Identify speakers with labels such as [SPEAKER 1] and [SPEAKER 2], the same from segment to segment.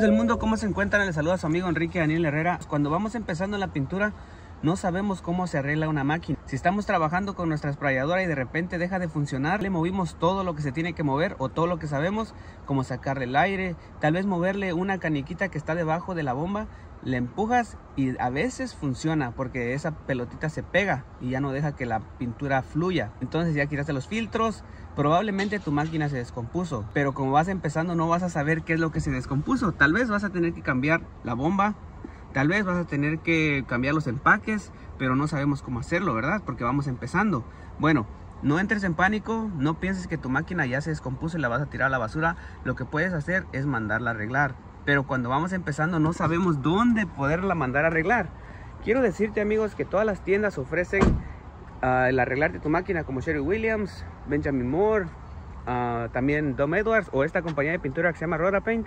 [SPEAKER 1] del mundo, ¿cómo se encuentran? Les saluda su amigo Enrique Daniel Herrera. Cuando vamos empezando la pintura, no sabemos cómo se arregla una máquina. Si estamos trabajando con nuestra sprayadora y de repente deja de funcionar, le movimos todo lo que se tiene que mover o todo lo que sabemos, como sacarle el aire, tal vez moverle una caniquita que está debajo de la bomba, le empujas y a veces funciona porque esa pelotita se pega y ya no deja que la pintura fluya. Entonces ya quitaste los filtros, probablemente tu máquina se descompuso, pero como vas empezando no vas a saber qué es lo que se descompuso. Tal vez vas a tener que cambiar la bomba, tal vez vas a tener que cambiar los empaques, pero no sabemos cómo hacerlo, ¿verdad? Porque vamos empezando. Bueno, no entres en pánico, no pienses que tu máquina ya se descompuso y la vas a tirar a la basura. Lo que puedes hacer es mandarla a arreglar pero cuando vamos empezando no sabemos dónde poderla mandar a arreglar. Quiero decirte amigos que todas las tiendas ofrecen uh, el arreglarte tu máquina como Sherry Williams, Benjamin Moore, uh, también Dom Edwards o esta compañía de pintura que se llama Roda Paint.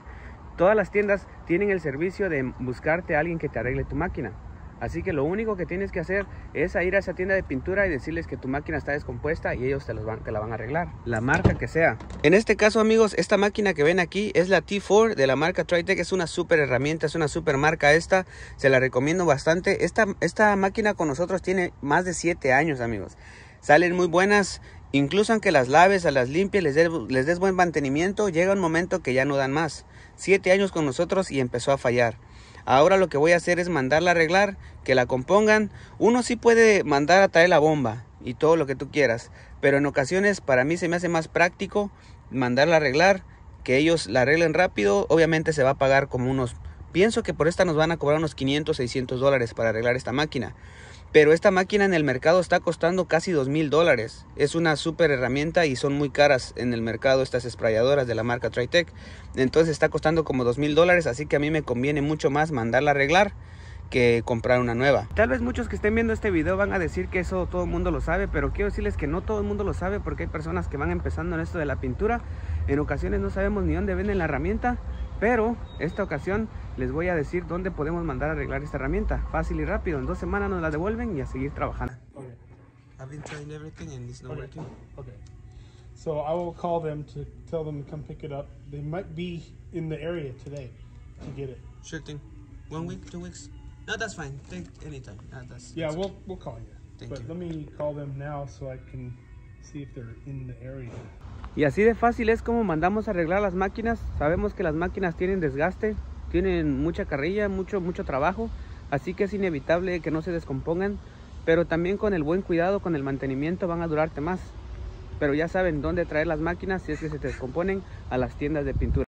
[SPEAKER 1] Todas las tiendas tienen el servicio de buscarte a alguien que te arregle tu máquina. Así que lo único que tienes que hacer es ir a esa tienda de pintura y decirles que tu máquina está descompuesta y ellos te, van, la van a arreglar. La marca que sea. En este caso amigos, esta máquina que ven aquí es la T4 de la marca Tritech. Es una super herramienta, es una super marca esta. Se la recomiendo bastante. Esta, esta máquina con nosotros tiene más de 7 años amigos. Salen muy buenas. Incluso aunque las laves, a las limpies, les, les des buen mantenimiento, llega un momento que ya no dan más. 7 años con nosotros y empezó a fallar. Ahora lo que voy a hacer es mandarla a arreglar, que la compongan. Uno sí puede mandar a traer la bomba y todo lo que tú quieras, pero en ocasiones para mí se me hace más práctico mandarla a arreglar, que ellos la arreglen rápido. Obviamente se va a pagar como unos, pienso que por esta nos van a cobrar unos 500, 600 dólares para arreglar esta máquina. Pero esta máquina en el mercado está costando casi dos mil dólares. Es una súper herramienta y son muy caras en el mercado estas sprayadoras de la marca Tritech. Entonces está costando como dos mil dólares, así que a mí me conviene mucho más mandarla a arreglar que comprar una nueva. Tal vez muchos que estén viendo este video van a decir que eso todo el mundo lo sabe, pero quiero decirles que no todo el mundo lo sabe porque hay personas que van empezando en esto de la pintura. En ocasiones no sabemos ni dónde venden la herramienta, pero esta ocasión les voy a decir dónde podemos mandar a arreglar esta herramienta. Fácil y rápido. En dos semanas nos la devuelven y a seguir trabajando.
[SPEAKER 2] Okay.
[SPEAKER 1] I've been trying everything and it's not
[SPEAKER 2] Okay.
[SPEAKER 1] working.
[SPEAKER 2] Okay. So I will call them to tell them to come pick it up. They might be in the area today to get it.
[SPEAKER 1] Sure thing. One week, two weeks? No, that's fine. Take any time. No, that's,
[SPEAKER 2] Yeah,
[SPEAKER 1] that's
[SPEAKER 2] we'll we'll call you.
[SPEAKER 1] Thank
[SPEAKER 2] but
[SPEAKER 1] you.
[SPEAKER 2] let me call them now so I can
[SPEAKER 1] Y así de fácil es como mandamos a arreglar las máquinas. Sabemos que las máquinas tienen desgaste, tienen mucha carrilla, mucho, mucho trabajo. Así que es inevitable que no se descompongan. Pero también con el buen cuidado, con el mantenimiento van a durarte más. Pero ya saben dónde traer las máquinas si es que se te descomponen a las tiendas de pintura.